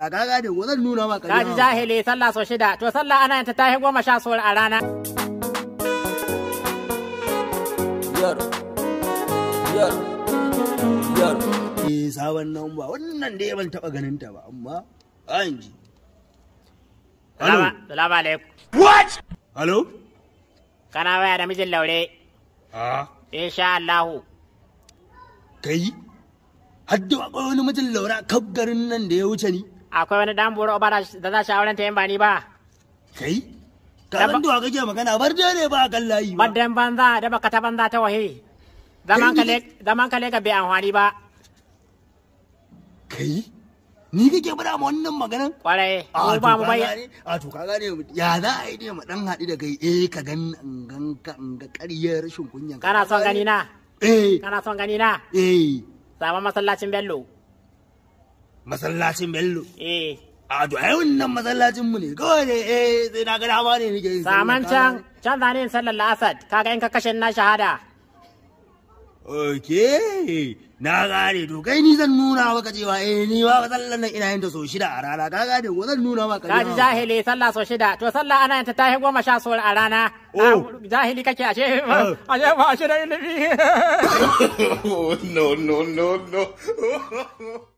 a kaga da ko zan nuna maka Ka ji jahili sallah so shida, to sallah ana yin ta tahi goma sha so a rana. Yar. Yar. Yar. eh sabon nan ba wannan dai ban taba ganin ta ba amma an ji Hello? Salamu alaikum. Halo? Kana waya da mijin laure. A Insha Allahu. kai? Hadda akwai wani mutum laura kaf garin nan da ya wuce ni? Akwai wani dan buru ba da za shi auren ta yin ba ni ba. Kai? Ka san da kake magana bar da ne ba kan layi ba. Baddan banza da baka ta banza ta wahe. Zaman ka zaman ka ga bai amfani ba. Kai? Ni kake ba da ma wannan maganan? Kwarai. A Mu ba mu gane- A to ka gane ya za a yi ne mu dan haɗu da kai eh ka gan in gan ka ga ƙaryar rashin kunyan. Kana son gani na? Eh Kana son gani na? eh Sama masallacin Bello. Masallacin Bello. Eh. A to ai wannan masallacin mu ne kawai ne eh sai na ga dama ne nake sallah, Saman can, can zane sallar la'asar, kaga in ka kashe na shahada. Okay, na gane to kai ni zan nuna maka cewa eh ni ma sallan nan ina yin ta so shida a rana ka gane ko zan nuna maka. Ka ji jahili sallah so shida, to sallah ana yin ta tahi goma sha so a rana. Oh. Ah, Jahili kake ashe, Oh. ashe ba ashe da ilimi. no, no, no, no.